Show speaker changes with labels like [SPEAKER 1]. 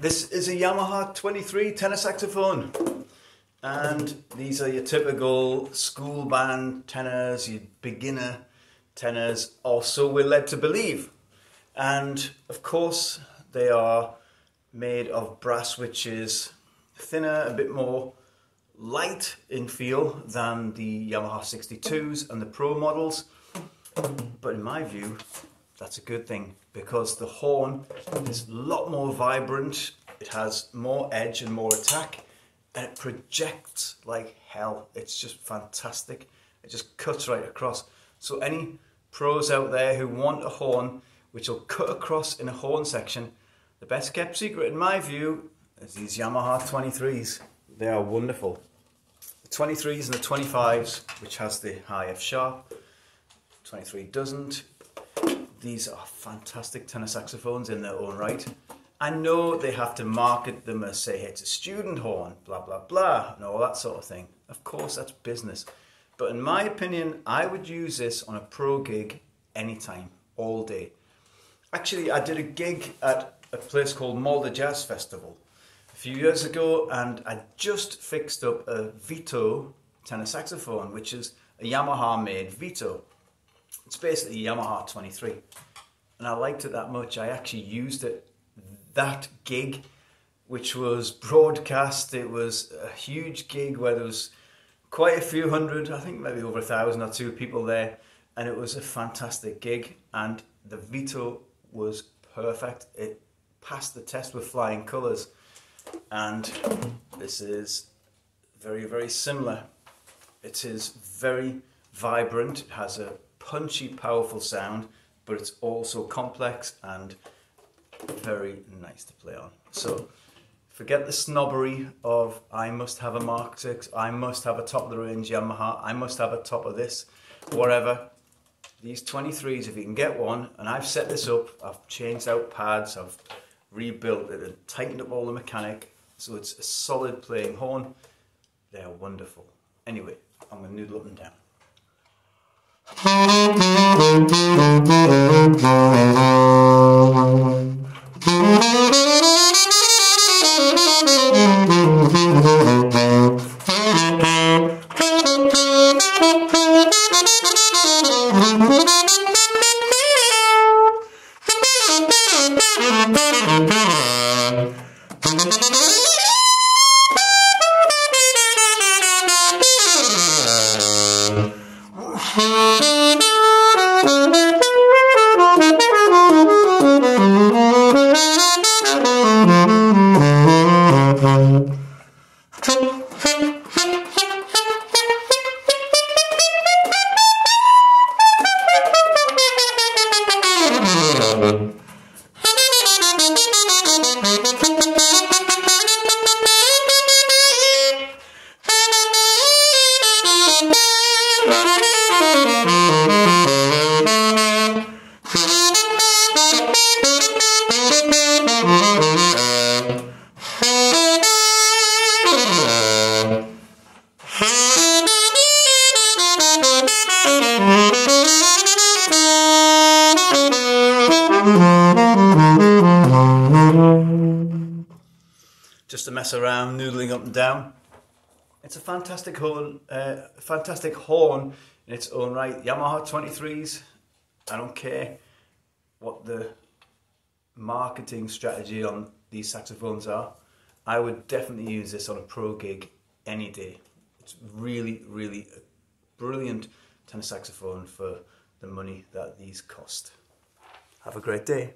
[SPEAKER 1] This is a Yamaha 23 tenor saxophone. And these are your typical school band tenors, your beginner tenors, or so we're led to believe. And of course, they are made of brass, which is thinner, a bit more light in feel than the Yamaha 62s and the Pro models. But in my view, that's a good thing because the horn is a lot more vibrant, it has more edge and more attack, and it projects like hell. It's just fantastic. It just cuts right across. So any pros out there who want a horn which will cut across in a horn section, the best kept secret in my view is these Yamaha 23s. They are wonderful. The 23s and the 25s, which has the high F sharp, 23 doesn't. These are fantastic tenor saxophones in their own right. I know they have to market them as say it's a student horn, blah blah blah, and all that sort of thing. Of course, that's business. But in my opinion, I would use this on a pro gig anytime, all day. Actually, I did a gig at a place called Malda Jazz Festival a few years ago, and I just fixed up a Vito tenor saxophone, which is a Yamaha made Vito. It's basically Yamaha 23. And I liked it that much, I actually used it that gig, which was broadcast. It was a huge gig where there was quite a few hundred, I think maybe over a thousand or two people there. And it was a fantastic gig. And the Vito was perfect. It passed the test with flying colours. And this is very, very similar. It is very vibrant. It has a punchy, powerful sound, but it's also complex and very nice to play on. So forget the snobbery of I must have a Mark 6, I must have a top of the range Yamaha, I must have a top of this, whatever. These 23s, if you can get one, and I've set this up, I've changed out pads, I've rebuilt it and tightened up all the mechanic, so it's a solid playing horn. They're wonderful. Anyway, I'm going to noodle up and down. Just to mess around, noodling up and down. It's a fantastic horn, uh, fantastic horn in its own right. Yamaha 23s, I don't care what the marketing strategy on these saxophones are. I would definitely use this on a pro gig any day. It's really, really brilliant tenor saxophone for the money that these cost. Have a great day.